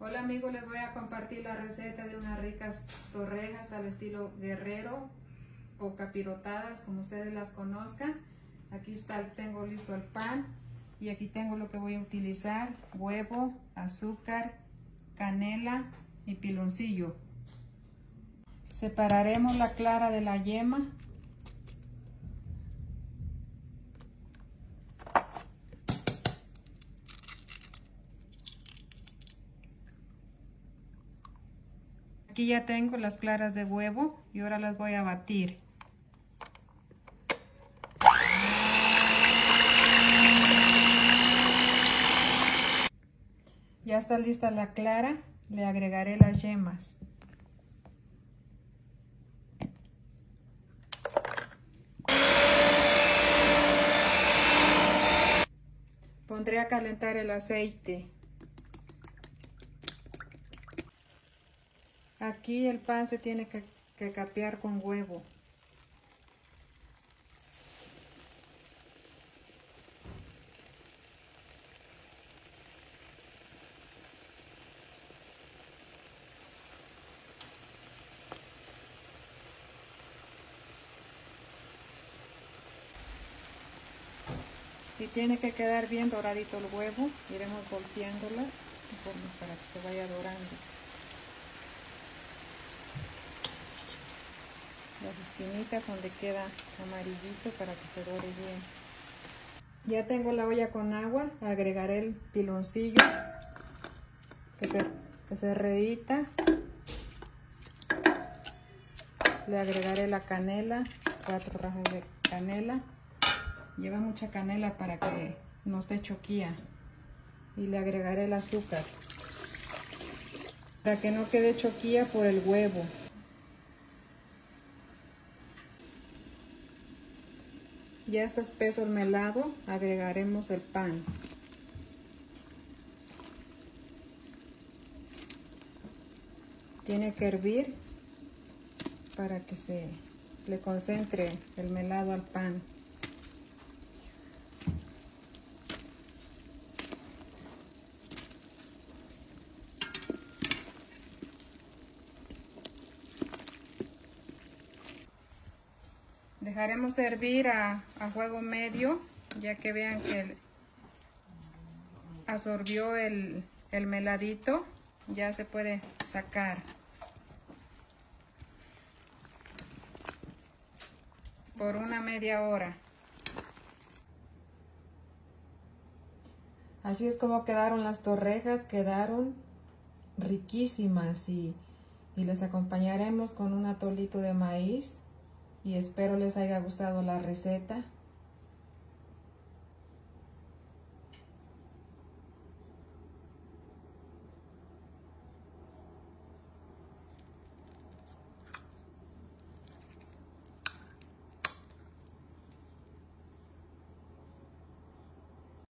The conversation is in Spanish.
Hola amigos, les voy a compartir la receta de unas ricas torrejas al estilo guerrero o capirotadas, como ustedes las conozcan. Aquí está, tengo listo el pan y aquí tengo lo que voy a utilizar, huevo, azúcar, canela y piloncillo. Separaremos la clara de la yema Aquí ya tengo las claras de huevo y ahora las voy a batir. Ya está lista la clara, le agregaré las yemas. Pondré a calentar el aceite. Aquí el pan se tiene que, capear con huevo. y tiene que quedar bien doradito el huevo iremos volteándola para que se vaya dorando las esquinitas donde queda amarillito para que se dore bien. Ya tengo la olla con agua, agregaré el piloncillo que se, que se reedita. Le agregaré la canela, cuatro rajos de canela. Lleva mucha canela para que no esté choquía. Y le agregaré el azúcar. Para que no quede choquía por el huevo. Ya está espeso el melado, agregaremos el pan. Tiene que hervir para que se le concentre el melado al pan. Dejaremos hervir a, fuego medio, ya que vean que absorbió el, el meladito, ya se puede sacar. Por una media hora. Así es como quedaron las torrejas, quedaron riquísimas y, y les acompañaremos con un atolito de maíz y espero les haya gustado la receta.